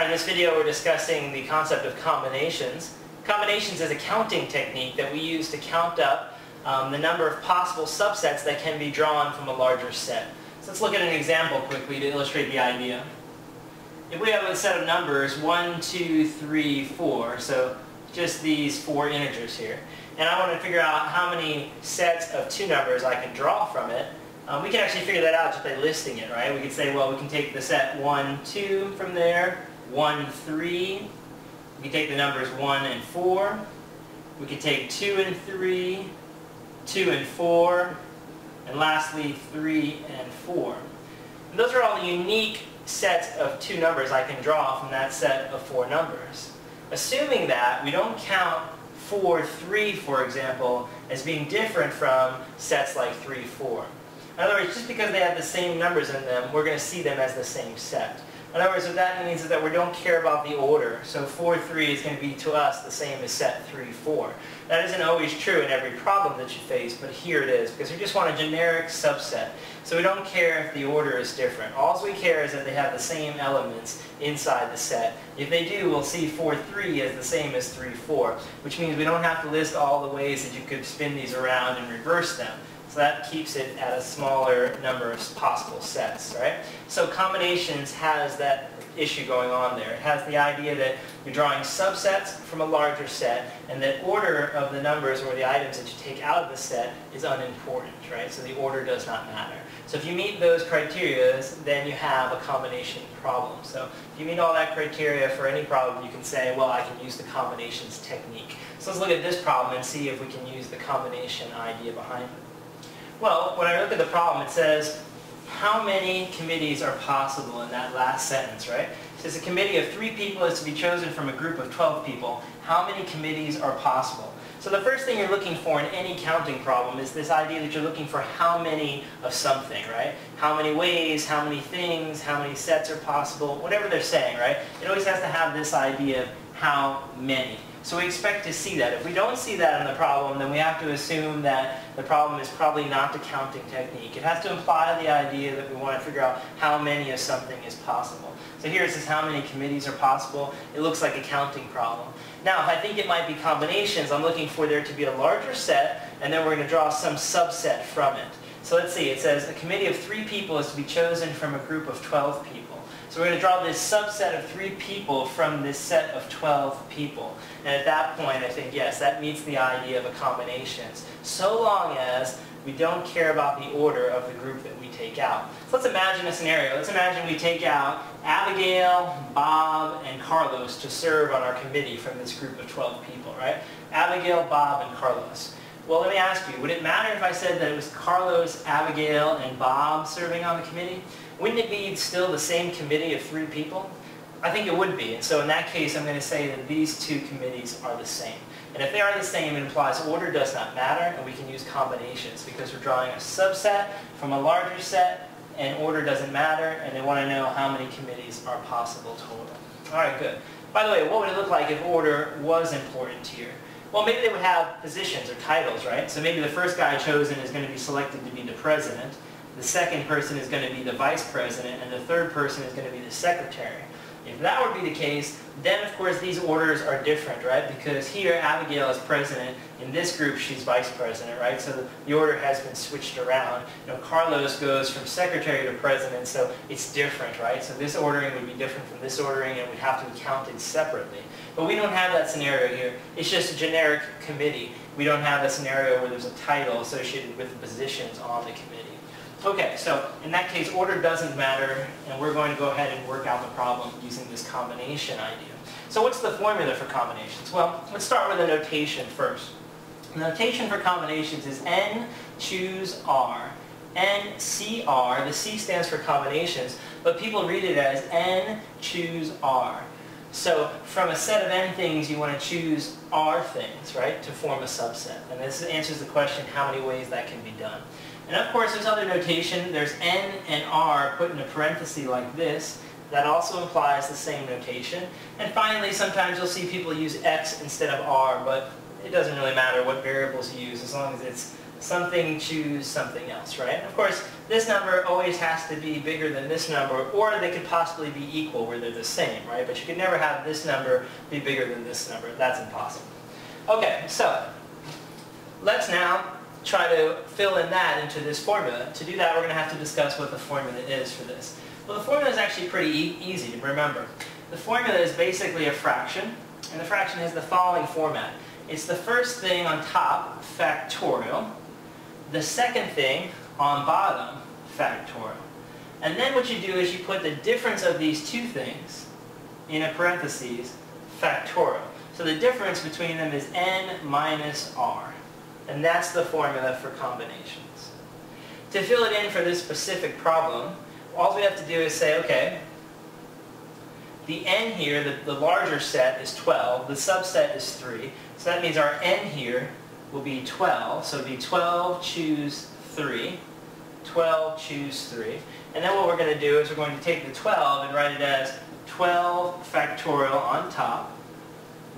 In this video we're discussing the concept of combinations. Combinations is a counting technique that we use to count up um, the number of possible subsets that can be drawn from a larger set. So let's look at an example quickly to illustrate the idea. If we have a set of numbers, 1, 2, 3, 4, so just these four integers here, and I want to figure out how many sets of two numbers I can draw from it, um, we can actually figure that out just by listing it, right? We could say, well, we can take the set 1, 2 from there, 1, 3. We can take the numbers 1 and 4. We can take 2 and 3, 2 and 4, and lastly 3 and 4. And those are all unique sets of two numbers I can draw from that set of four numbers. Assuming that we don't count 4, 3, for example, as being different from sets like 3, 4. In other words, just because they have the same numbers in them, we're going to see them as the same set. In other words, what that means is that we don't care about the order. So 4, 3 is going to be to us the same as set 3, 4. That isn't always true in every problem that you face, but here it is, because we just want a generic subset. So we don't care if the order is different. All we care is that they have the same elements inside the set. If they do, we'll see 4, 3 as the same as 3, 4, which means we don't have to list all the ways that you could spin these around and reverse them. So that keeps it at a smaller number of possible sets, right? So combinations has that issue going on there. It has the idea that you're drawing subsets from a larger set and that order of the numbers or the items that you take out of the set is unimportant, right? So the order does not matter. So if you meet those criteria, then you have a combination problem. So if you meet all that criteria for any problem, you can say, well, I can use the combinations technique. So let's look at this problem and see if we can use the combination idea behind it. Well, when I look at the problem, it says, how many committees are possible in that last sentence, right? It says a committee of three people is to be chosen from a group of 12 people. How many committees are possible? So the first thing you're looking for in any counting problem is this idea that you're looking for how many of something, right? How many ways, how many things, how many sets are possible, whatever they're saying, right? It always has to have this idea of how many. So we expect to see that. If we don't see that in the problem, then we have to assume that the problem is probably not the counting technique. It has to imply the idea that we want to figure out how many of something is possible. So here it says how many committees are possible. It looks like a counting problem. Now, if I think it might be combinations, I'm looking for there to be a larger set, and then we're going to draw some subset from it. So let's see. It says a committee of three people is to be chosen from a group of 12 people. So we're going to draw this subset of three people from this set of 12 people. And at that point, I think, yes, that meets the idea of a combinations, so long as we don't care about the order of the group that we take out. So let's imagine a scenario. Let's imagine we take out Abigail, Bob, and Carlos to serve on our committee from this group of 12 people, right? Abigail, Bob, and Carlos. Well, let me ask you, would it matter if I said that it was Carlos, Abigail, and Bob serving on the committee? Wouldn't it be still the same committee of three people? I think it would be. And so in that case, I'm going to say that these two committees are the same. And if they are the same, it implies order does not matter, and we can use combinations because we're drawing a subset from a larger set, and order doesn't matter, and they want to know how many committees are possible total. All right, good. By the way, what would it look like if order was important here? Well, maybe they would have positions or titles, right? So maybe the first guy chosen is going to be selected to be the president, the second person is going to be the vice president, and the third person is going to be the secretary. If that would be the case, then of course these orders are different, right? Because here Abigail is president, in this group she's vice president, right? So the order has been switched around. You know, Carlos goes from secretary to president, so it's different, right? So this ordering would be different from this ordering and would have to be counted separately. But we don't have that scenario here. It's just a generic committee. We don't have a scenario where there's a title associated with the positions on the committee. Okay, so in that case, order doesn't matter, and we're going to go ahead and work out the problem using this combination idea. So what's the formula for combinations? Well, let's start with a notation first. The notation for combinations is N choose R. N C R, the C stands for combinations, but people read it as N choose R. So from a set of n things, you want to choose r things, right, to form a subset. And this answers the question how many ways that can be done. And of course, there's other notation. There's n and r put in a parenthesis like this. That also implies the same notation. And finally, sometimes you'll see people use x instead of r, but it doesn't really matter what variables you use as long as it's something choose something else, right? And of course, this number always has to be bigger than this number, or they could possibly be equal where they're the same, right? But you could never have this number be bigger than this number. That's impossible. Okay, so let's now try to fill in that into this formula. To do that, we're going to have to discuss what the formula is for this. Well, the formula is actually pretty e easy to remember. The formula is basically a fraction, and the fraction has the following format. It's the first thing on top, factorial. The second thing on bottom, factorial. And then what you do is you put the difference of these two things in a parentheses, factorial. So the difference between them is n minus r. And that's the formula for combinations. To fill it in for this specific problem, all we have to do is say, okay, the n here, the, the larger set is 12, the subset is 3, so that means our n here will be 12, so it would be 12 choose 3, 12 choose 3, and then what we're going to do is we're going to take the 12 and write it as 12 factorial on top,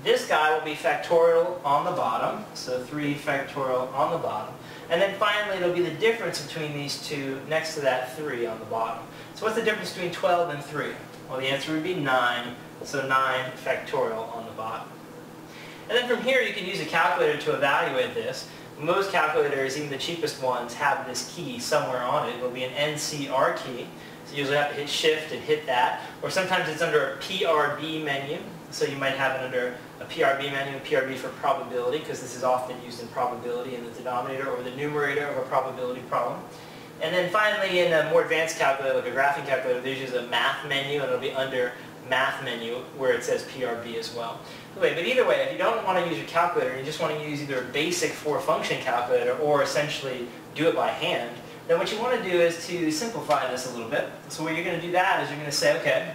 this guy will be factorial on the bottom, so 3 factorial on the bottom. And then finally, it'll be the difference between these two next to that 3 on the bottom. So what's the difference between 12 and 3? Well, the answer would be 9, so 9 factorial on the bottom. And then from here, you can use a calculator to evaluate this. Most calculators, even the cheapest ones, have this key somewhere on it. It will be an NCR key. So you usually have to hit shift and hit that. Or sometimes it's under a PRB menu. So you might have it under a PRB menu, PRB for probability, because this is often used in probability in the denominator or the numerator of a probability problem. And then finally, in a more advanced calculator, like a graphing calculator, there's usually a math menu, and it'll be under math menu where it says PRB as well. But either way, if you don't want to use your calculator, and you just want to use either a basic four-function calculator or essentially do it by hand, then what you want to do is to simplify this a little bit. So what you're going to do that is you're going to say, okay,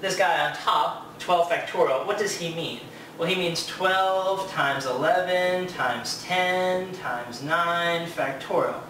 this guy on top, 12 factorial, what does he mean? Well, he means 12 times 11 times 10 times 9 factorial.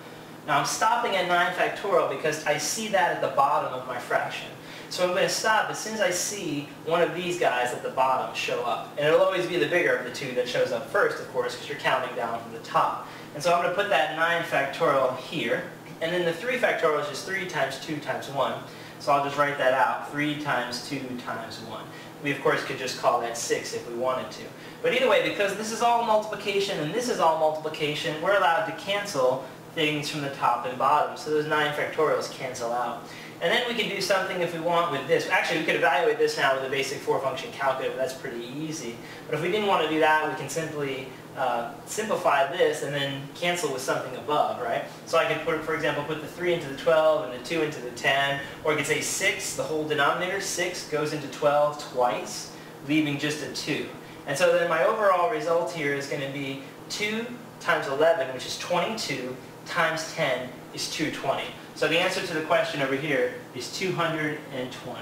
Now I'm stopping at 9 factorial because I see that at the bottom of my fraction. So I'm going to stop as soon as I see one of these guys at the bottom show up. And it'll always be the bigger of the two that shows up first, of course, because you're counting down from the top. And so I'm going to put that 9 factorial here. And then the 3 factorial is just 3 times 2 times 1. So I'll just write that out. 3 times 2 times 1. We, of course, could just call that 6 if we wanted to. But either way, because this is all multiplication and this is all multiplication, we're allowed to cancel things from the top and bottom. So those 9 factorials cancel out. And then we can do something if we want with this. Actually, we could evaluate this now with a basic four-function calculator. That's pretty easy. But if we didn't want to do that, we can simply uh, simplify this and then cancel with something above, right? So I could put, for example, put the 3 into the 12 and the 2 into the 10. Or I could say 6, the whole denominator, 6 goes into 12 twice, leaving just a 2. And so then my overall result here is going to be 2 times 11, which is 22, times 10 is 220. So the answer to the question over here is 220.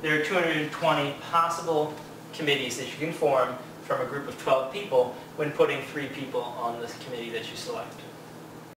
There are 220 possible committees that you can form from a group of 12 people when putting three people on the committee that you select.